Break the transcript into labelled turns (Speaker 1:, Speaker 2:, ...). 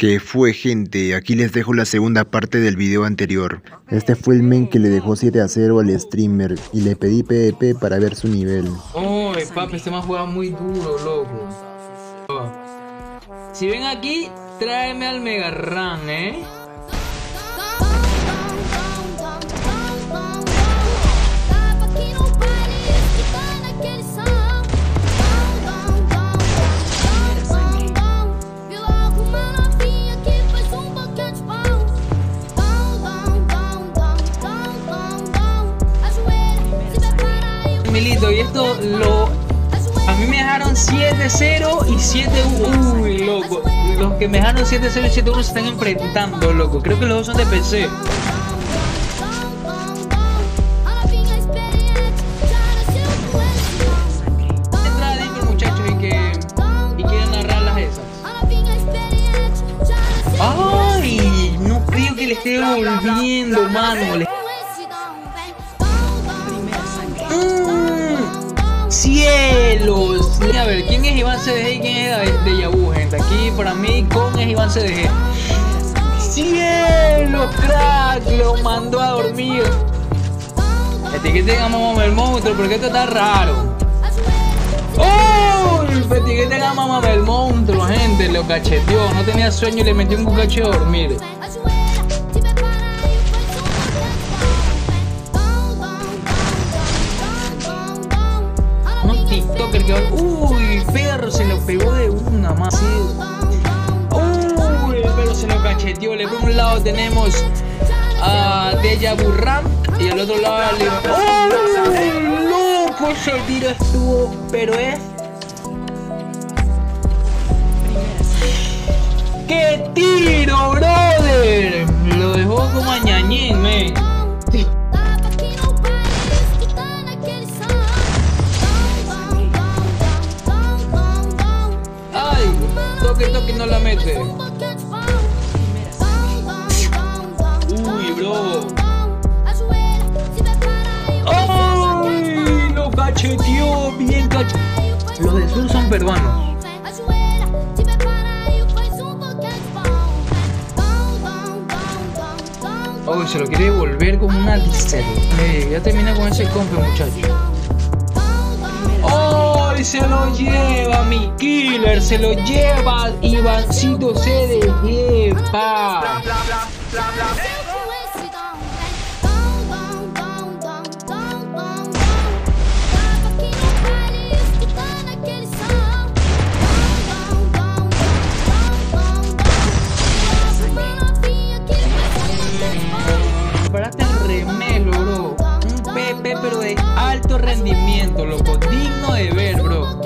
Speaker 1: Que fue gente, aquí les dejo la segunda parte del video anterior. Este fue el men que le dejó 7 a 0 al streamer y le pedí PvP para ver su nivel.
Speaker 2: Uy, papi, este man juega muy duro, loco. Si ven aquí, tráeme al Mega Ran, ¿eh? Milito, y esto lo. A mí me dejaron 7-0 y 7-1. Uy, loco. Los que me dejaron 7-0 y 7-1 se están enfrentando, loco. Creo que los dos son de PC. Le esté volviendo, mano. ¡Cielos! A ver, ¿quién es Iván CDG y quién es de Yabu, gente? Aquí para mí, con es Iván CDG. ¡Cielos, crack! Lo mandó a dormir. Etiqueten a mamá el monstruo, porque esto está raro. ¡Oh! Etiqueten a mamá el monstruo, gente. Lo cacheteó. No tenía sueño y le metió un cucacho a dormir. Unos TikTokers que van. ¡Uy! Perro se lo pegó de una más. ¡Uy! El perro se lo cacheteó. Le por un lado tenemos a Deja Burram y al otro lado a Leo. ¡Oh! ¡Loco! Ese tiro estuvo. Pero es. ¡Qué tiro, brother! Lo dejó como a Toque, toque, no la mete. Uy, bro. ¡Ay! Lo cacheteó, bien cacheteó. Los de sur son peruanos. Oh, se lo quiere devolver como una diesel. Eh, ya termina con ese compa, muchacho. Se lo lleva mi killer, se lo lleva Ivancito se de lleva. alto rendimiento, loco. Digno de ver, bro.